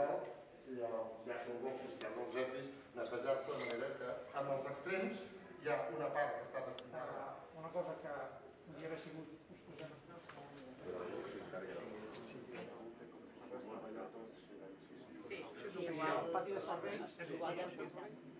global i el, que ha un bon sistema energètic de manera que en els extrems hi ha una part que està destinada... Ah, una cosa que podria haver sigut... Us posem... Sí, és Sí, El pati de serveis és igual.